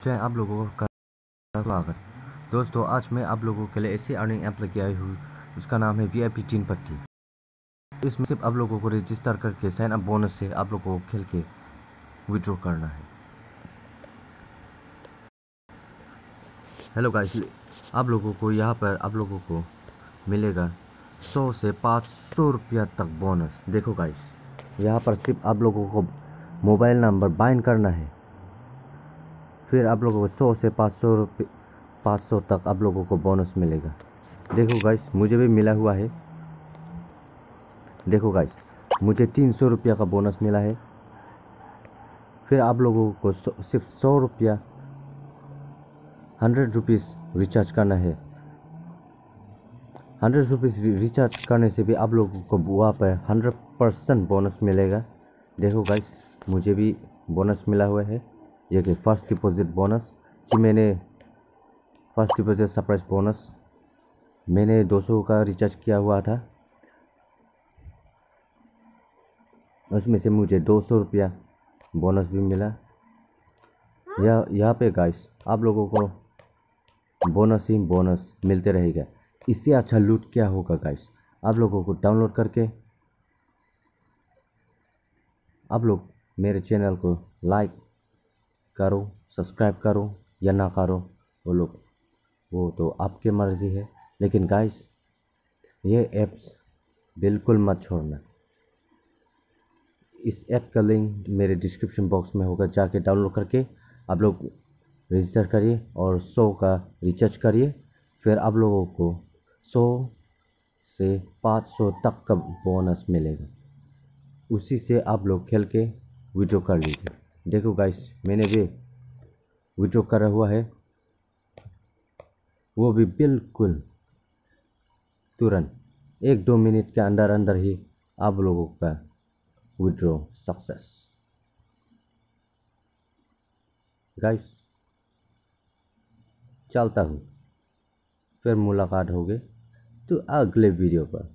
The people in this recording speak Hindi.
जय आप लोगों का स्वागत। दोस्तों, आज मैं आप लोगों के लिए ऐसी अर्निंग ऐप लेके आई हूँ। उसका नाम है वी आई पी तीन पट्टी इसमें सिर्फ़ आप लोगों को रजिस्टर करके साइन अप बोनस से आप लोगों को खेल के विड्रॉ करना है। हेलो गाइस आप लोगों को यहाँ पर आप लोगों को मिलेगा सौ से पाँच सौ रुपया तक बोनस देखो गाइस यहाँ पर सिर्फ़ आप लोगों को मोबाइल नंबर बाइंड करना है। फिर आप लोगों को सौ से पाँच सौ रुपये, पाँच सौ तक आप लोगों को बोनस मिलेगा। देखो गाइस मुझे भी मिला हुआ है। देखो गाइस मुझे तीन सौ रुपया का बोनस मिला है। फिर आप लोगों को सिर्फ़ सौ रुपया हंड्रेड रुपीज़ रिचार्ज करना है। हंड्रेड रुपीज़ रिचार्ज करने से भी आप लोगों को वहाँ पर हंड्रेड परसेंट बोनस मिलेगा। देखो गाइस मुझे भी बोनस मिला हुआ है। ये कि फ़र्स्ट डिपॉजिट बोनस जी मैंने फ़र्स्ट डिपॉजिट सरप्राइज़ बोनस मैंने 200 का रिचार्ज किया हुआ था। उसमें से मुझे दो सौ रुपया बोनस भी मिला। यह यहाँ पे गाइस आप लोगों को बोनस ही बोनस मिलते रहेगा। इससे अच्छा लूट क्या होगा गाइस आप लोगों को डाउनलोड करके आप लोग मेरे चैनल को लाइक करो सब्सक्राइब करो या ना करो, वो लोग, वो तो आपकी मर्ज़ी है। लेकिन गाइस ये ऐप्स बिल्कुल मत छोड़ना। इस ऐप का लिंक मेरे डिस्क्रिप्शन बॉक्स में होगा, जाके डाउनलोड करके आप लोग रजिस्टर करिए और सौ का रिचार्ज करिए। फिर आप लोगों को सौ से पाँच सौ तक का बोनस मिलेगा। उसी से आप लोग खेल के विड्रॉ कर लीजिए। देखो गाइस मैंने भी विड्रॉ करा हुआ है। वो भी बिल्कुल तुरंत, एक दो मिनट के अंदर अंदर ही आप लोगों का विड्रॉ सक्सेस गाइस चलता हूँ, फिर मुलाकात होगी तो अगले वीडियो पर।